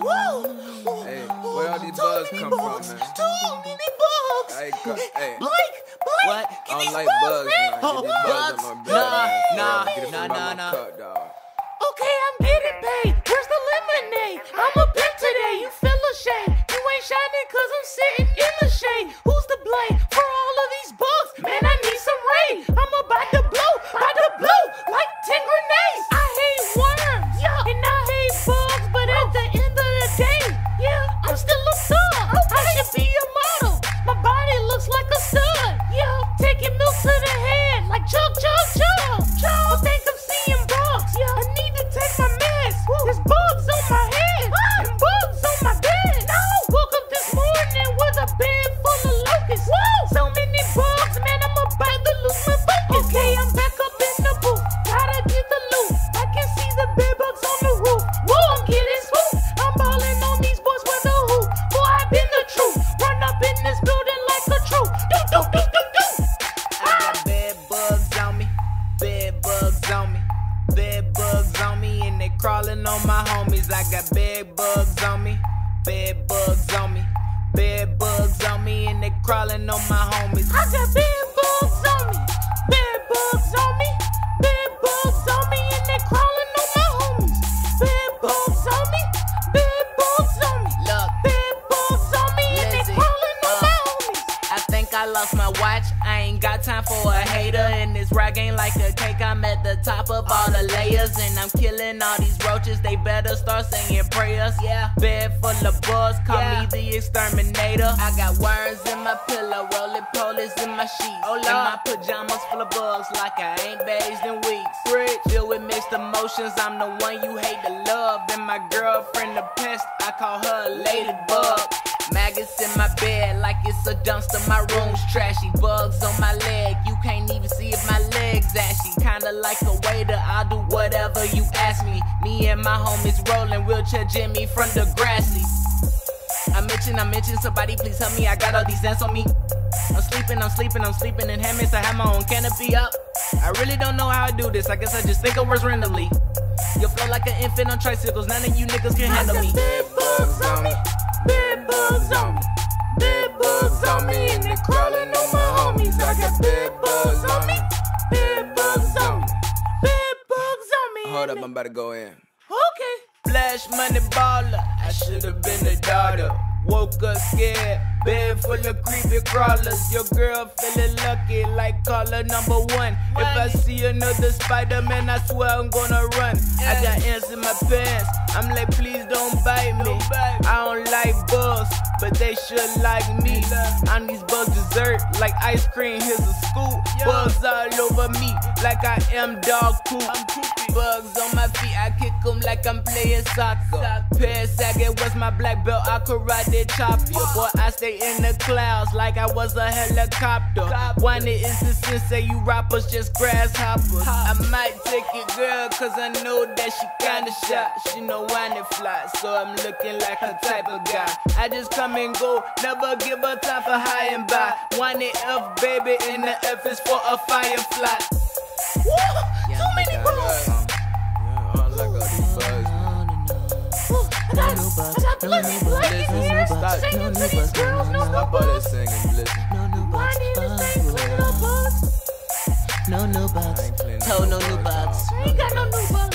Whoa! Hey, where all these Too bugs come bugs. from, man? Too many bugs. Hey, co- hey. Blake, Blake, What? get I these don't like bugs, bugs, man. Oh, Get bugs bugs? Nah, nah, nah, nah, nah. Okay, I'm getting paid. Where's the lemonade? I'm a bed bugs on me, and they crawling on my homies. I got bed bugs on me, bed bugs on me, bed bugs on me, and they crawling on my homies. I got bed I lost my watch. I ain't got time for a hater. And this rag ain't like a cake. I'm at the top of all the layers. And I'm killing all these roaches. They better start saying prayers. Yeah. Bed full of bugs. Call me the exterminator. I got worms in my pillow. Rolling polies in my sheets. Oh, Lord. and my pajamas full of bugs. Like I ain't bathed in weeks. Filled with mixed emotions. I'm the one you hate to love. And my girlfriend a pest. I call her a ladybug. Maggots in my bed like it's a dumpster. My room's trashy. Bugs on my leg. You can't even see if my legs ashy. Kinda like a waiter. I'll do whatever you ask me. Me and my homies rolling. Wheelchair Jimmy from the grassy. I mention, I mention, somebody please help me. I got all these ants on me. I'm sleeping, I'm sleeping, I'm sleeping in hammocks. I have my own canopy up. I really don't know how I do this. I guess I just think of words randomly. You flow like an infant on tricycles. None of you niggas can handle me. Up, I'm about to go in. Okay. Flash money baller. I should have been a daughter. Woke up scared, bed full of creepy crawlers. Your girl feeling lucky, like caller number one. If I see another Spider Man, I swear I'm gonna run. I got ants in my pants. I'm like, please don't bite me. I don't like bugs, but they should like me. I'm these bugs dessert, like ice cream. Here's a scoop. Bugs all over me, like I am dog poop. Bugs on my feet, I kick 'em like I'm playing soccer. Pair sagging, what's my black belt? I karate chop you. Boy, I stay in the clouds like I was a helicopter. One is the sensei, you rappers just grasshoppers. I might take it, girl, cause I know that she kinda shy. She know it flies, so I'm looking like her type of guy. I just come and go, never give her time for high and by. One F, baby, and the F is for a firefly. Woo! Too many bugs. Yeah, I don't like all these bugs, man. Ooh, I got, I got Blizzy Blake in here Stop. singing to these girls. No Stop more all that bugs. singing, listen. My name is Dave, clean it up, bugs. No new I bugs. ain't cleaning Toe no no new bugs, bugs. I ain't got no new bugs,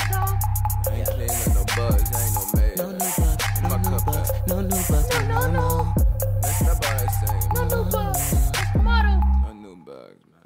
things, man.